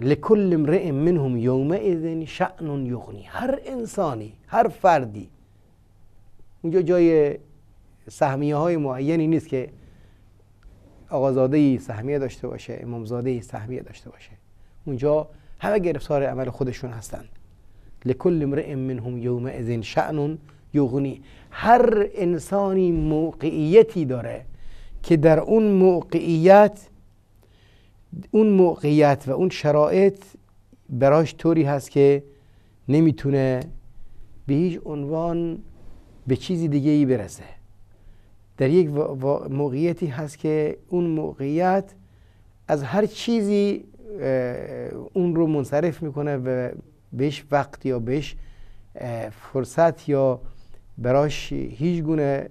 لکل امرئ منهم یومئذ شأن یغنی. هر انسانی هر فردی. اونجا جای سهمیه های معینی نیست که آقازاده سهمیه داشته باشه امامزاده سهمیه داشته باشه. اونجا همه گرفتار عمل خودشون هستند لکل امرئ منهم یومئذ شأن یغنی. هر انسانی موقعیتی داره که در اون موقعیت اون موقعیت و اون شرایط براش طوری هست که نمی‌تونه به هیچ عنوان به چیزی دیگه ای برسه. در یک موقعیتی هست که اون موقعیت از هر چیزی اون رو منصرف می‌کنه و بهش وقت یا بهش فرصت یا براش هیچ گونه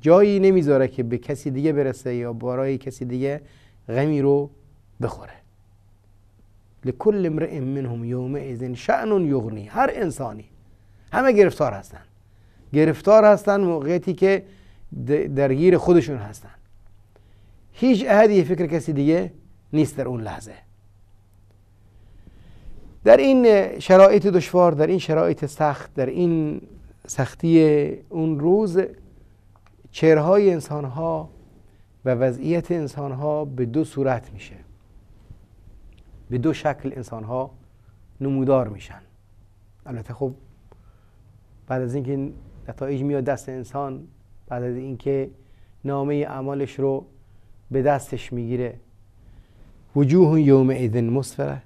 جایی نمی‌ذاره که به کسی دیگه برسه یا برای کسی دیگه غمی رو بخوره. لکل امرئ منهم یومئذ شأن یغنی هر انسانی. همه گرفتار هستن. گرفتار هستن موقعیتی که درگیر خودشون هستن. هیچ احدی فکر کسی دیگه نیست در اون لحظه. در این شرایط دشوار در این شرایط سخت در این سختی اون روز چهرهای انسان ها و وضعیت انسان ها به دو صورت میشه. به دو شکل انسان ها نمودار میشن. البته خب بعد از اینکه نتایج میاد دست انسان بعد از اینکه نامه اعمالش رو به دستش می‌گیره وجوه یوم ایدن مصفره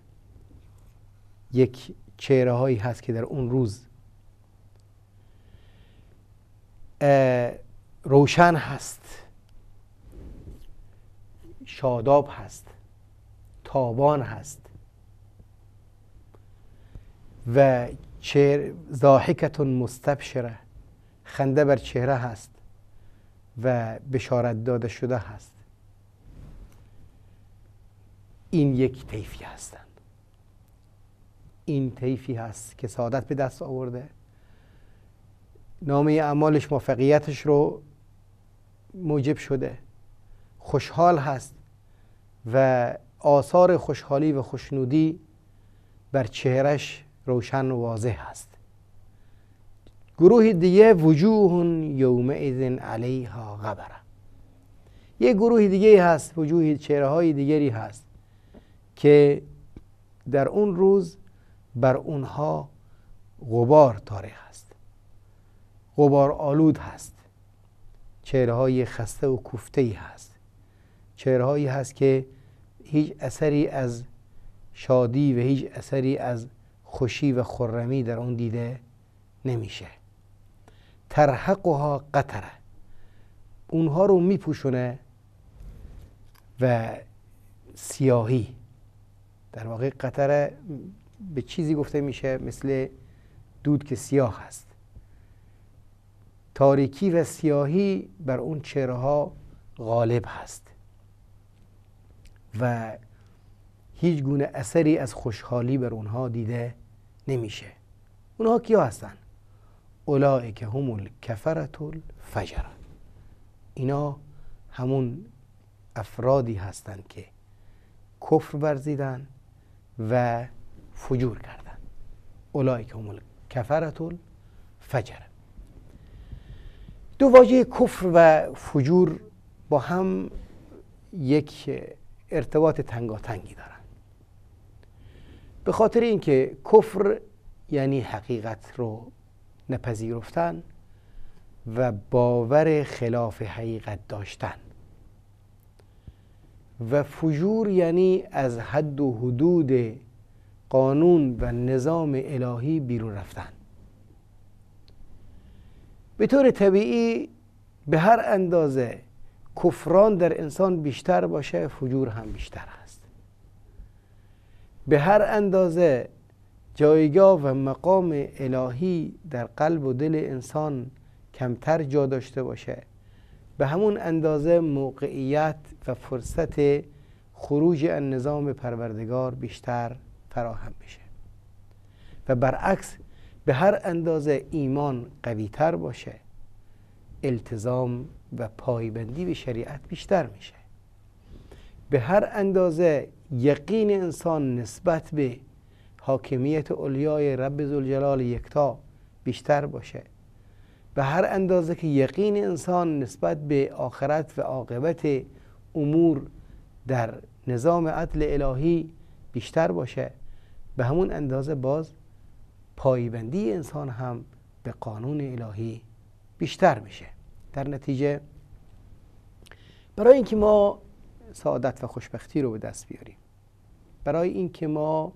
یک چهره هایی هست که در اون روز روشن هست شاداب هست تابان هست و ضاحکتون مستبشره خنده بر چهره هست و بشارت داده شده هست. این یک طیفی هستند این طیفی هست که سعادت به دست آورده. نامه اعمالش موفقیتش رو موجب شده. خوشحال هست و آثار خوشحالی و خوشنودی بر چهرش روشن و واضح هست. گروه دیگه وجوه یومئذ علیها غبره. یه گروه دیگه هست وجوه چهره های دیگری هست که در اون روز بر اونها غبار تاریخ هست غبار آلود هست. چهره های خسته و کوفته ای هست. چهره هایی هست که هیچ اثری از شادی و هیچ اثری از خوشی و خرمی در اون دیده نمیشه. ترحقها قطره. اونها رو میپوشونه و سیاهی. در واقع قطره به چیزی گفته میشه مثل دود که سیاه هست. تاریکی و سیاهی بر اون چهره ها غالب هست. و هیچ گونه اثری از خوشحالی بر اونها دیده نمیشه. اونها کیا هستن؟ که هم الکفرت الفجر اینا همون افرادی هستند که کفر ورزیدن و فجور کردن. که هم الکفرت الفجر. دو واژه کفر و فجور با هم یک ارتباط تنگاتنگی دارن. به خاطر اینکه کفر یعنی حقیقت رو نپذیرفتن و باور خلاف حقیقت داشتن. و فجور یعنی از حد و حدود قانون و نظام الهی بیرون رفتن. به طور طبیعی به هر اندازه کفران در انسان بیشتر باشه فجور هم بیشتر است. به هر اندازه جایگاه و مقام الهی در قلب و دل انسان کمتر جا داشته باشه به همون اندازه موقعیت و فرصت خروج نظام پروردگار بیشتر فراهم بشه. و برعکس به هر اندازه ایمان قویتر باشه التزام و پایبندی به شریعت بیشتر میشه. به هر اندازه یقین انسان نسبت به حاکمیت اولیای رب زلجلال یکتا بیشتر باشه. به هر اندازه که یقین انسان نسبت به آخرت و عاقبت امور در نظام عدل الهی بیشتر باشه. به همون اندازه باز پایبندی انسان هم به قانون الهی بیشتر میشه. در نتیجه برای اینکه ما سعادت و خوشبختی رو به دست بیاریم برای اینکه ما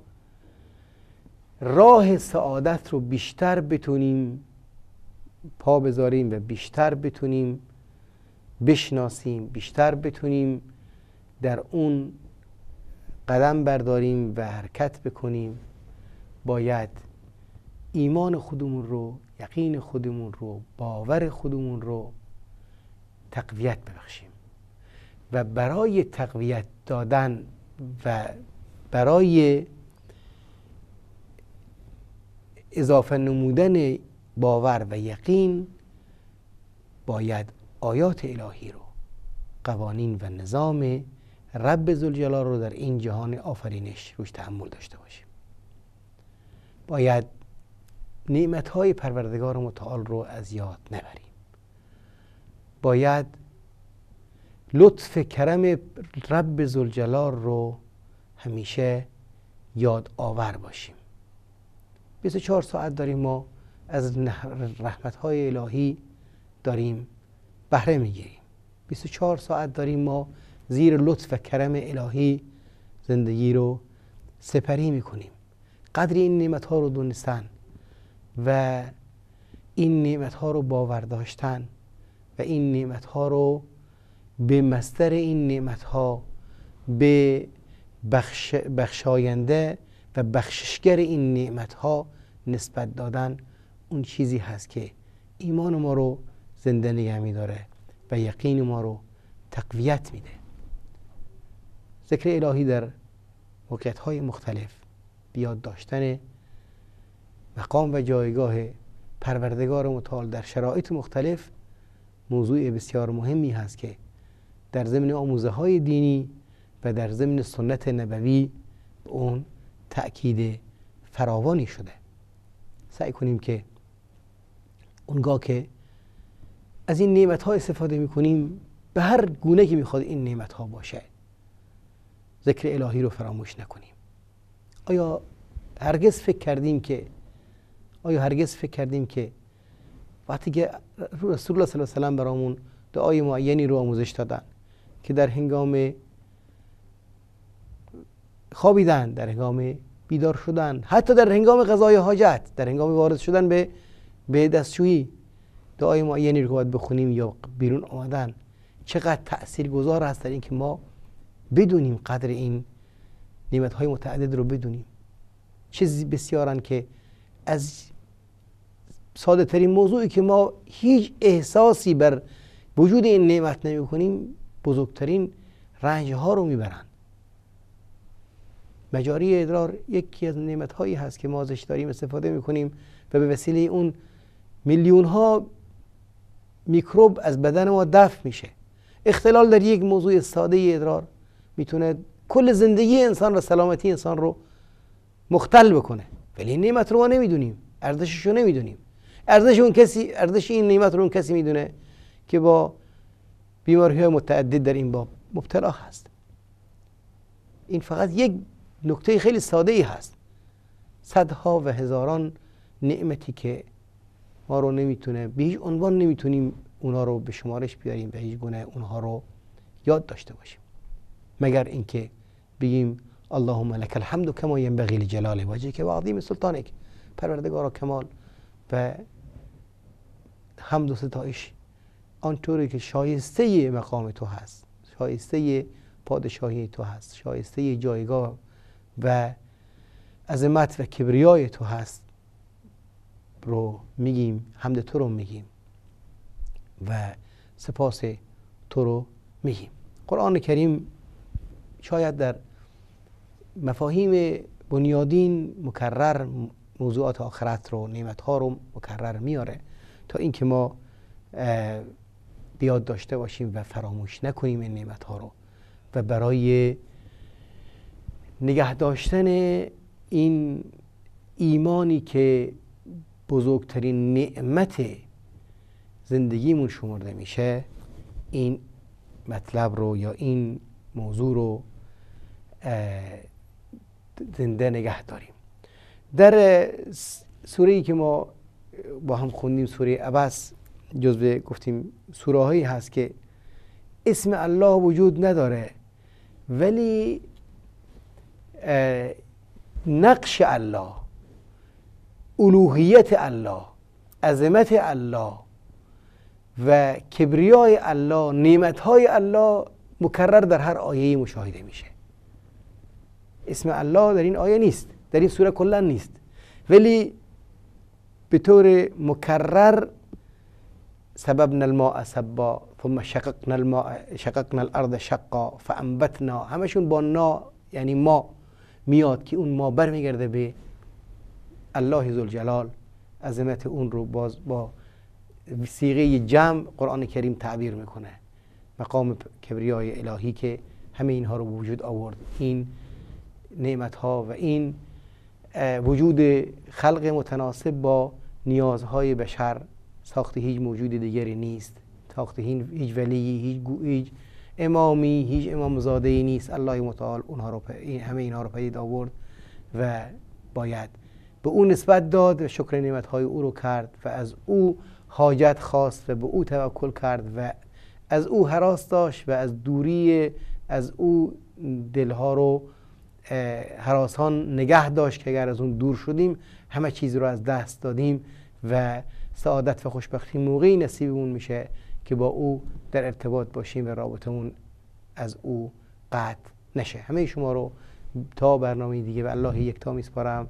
راه سعادت رو بیشتر بتونیم پا بذاریم و بیشتر بتونیم بشناسیم بیشتر بتونیم در اون قدم برداریم و حرکت بکنیم باید ایمان خودمون رو یقین خودمون رو باور خودمون رو تقویت ببخشیم. و برای تقویت دادن و برای اضافه نمودن باور و یقین باید آیات الهی رو قوانین و نظام رب زلجلال رو در این جهان آفرینش روش تحمل داشته باشیم. باید نعمت های پروردگار متعال رو از یاد نبریم. باید لطف کرم رب زلجلال رو همیشه یاد آور باشیم. 24 ساعت داریم ما از رحمت های الهی داریم بهره می‌گیریم. 24 ساعت داریم ما زیر لطف و کرم الهی زندگی رو سپری می‌کنیم. قدر این نعمت ها رو دونستن و این نعمت ها رو باور داشتن و این نعمت ها رو به مستر این نعمت ها به بخش بخشاینده و بخششگر این نعمت ها نسبت دادن اون چیزی هست که ایمان ما رو زنده نگه میداره و یقین ما رو تقویت میده. ذکر الهی در موقعیت های مختلف بیاد داشتن مقام و جایگاه پروردگار متعال در شرایط مختلف موضوع بسیار مهمی هست که در ضمن آموزه های دینی و در ضمن سنت نبوی اون تأکید فراوانی شده. سعی کنیم که اونگاه که از این نعمت ها استفاده می‌کنیم به هر گونه که می‌خواد این نعمت ها باشه. ذکر الهی رو فراموش نکنیم. آیا هرگز فکر کردیم که آیا هرگز فکر کردیم که وقتی که رسول الله صلی الله علیه و برامون دعای معینی رو آموزش دادن که در هنگام خوابیدن در هنگام بیدار شدن حتی در هنگام قضای حاجت در هنگام وارد شدن به به دستشویی دعای معینی رو باید بخونیم یا بیرون آمدن. چقدر تأثیر گذار هست در اینکه ما بدونیم قدر این نعمت های متعدد رو بدونیم. چه بسیارن که از ساده ترین موضوعی که ما هیچ احساسی بر وجود این نعمت نمی کنیم بزرگترین رنج ها رو می‌برن. مجاری ادرار یکی از نعمت هایی هست که ما ازش داریم استفاده می‌کنیم و به وسیله اون میلیون ها میکروب از بدن ما دفع میشه. اختلال در یک موضوع ساده ادرار می‌تونه کل زندگی انسان و سلامتی انسان رو مختل بکنه. ولی این نعمت رو ما نمی‌دونیم. ارزشش رو نمی‌دونیم. ارزش اون کسی ارزش این نعمت رو اون کسی می‌دونه که با بیماری های متعدد در این باب مبتلا هست. این فقط یک نکته خیلی ساده ای هست. صدها و هزاران نعمتی که ما رو نمی‌تونه به هیچ عنوان نمی‌تونیم اونها رو به شمارش بیاریم به هیچ گونه اونها رو یاد داشته باشیم. مگر اینکه بگیم اللهم لك الحمد کما ینبغی لجلال وجهك و عظیم سلطانک. پروردگارا کمال و حمد و ستایش آنطوری که شایسته مقام تو هست شایسته پادشاهی تو هست شایسته جایگاه و عظمت و کبریای تو هست رو میگیم حمد تو رو میگیم و سپاس تو رو میگیم. قرآن کریم شاید در مفاهیم بنیادین مکرر موضوعات آخرت رو نعمت ها رو مکرر میاره تا اینکه ما بیاد داشته باشیم و فراموش نکنیم این نعمت ها رو و برای نگه داشتن این ایمانی که بزرگترین نعمت زندگیمون شمرده میشه این مطلب رو یا این موضوع رو زنده نگه داریم. در سوره ای که ما با هم خوندیم سوره عبس جزو گفتیم سوره هایی هست که اسم الله وجود نداره ولی نقش الله الوهیت الله عظمت الله و کبریای الله نعمتهای الله مکرر در هر آیه مشاهده میشه. اسم الله در این آیه نیست. در این سوره کلا نیست. ولی به طور مکرر سببنا الماء سبا ثم شققنا الماء شققنا الارض شقا فانبتنا. همشون با نا یعنی ما میاد که اون ما برمیگرده به الله ذوالجلال. عظمت اون رو باز با سیغه جمع قرآن کریم تعبیر می‌کنه. مقام کبریای الهی که همه اینها رو وجود آورد. این نعمت ها و این وجود خلق متناسب با نیازهای بشر. ساخت هیچ موجود دیگری نیست. ساخت هیچ ولی هیچ, هیچ امامی هیچ امام زاده ای نیست. الله متعال اونها رو همه اینها رو پدید آورد و باید به او نسبت داد و شکر نعمت های او رو کرد و از او حاجت خواست و به او توکل کرد و از او حراس داشت و از دوری از او دلها رو حراسان نگه داشت که اگر از اون دور شدیم همه چیز رو از دست دادیم و سعادت و خوشبختی موقعی نصیبمون میشه که با او در ارتباط باشیم و رابطمون از او قطع نشه. همه شما رو تا برنامه دیگه به الله یکتا میسپارم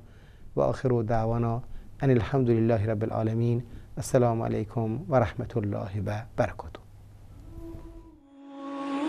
و آخر و دعوانا ان الحمد لله رب العالمین. السلام علیکم و رحمت الله و برکاته.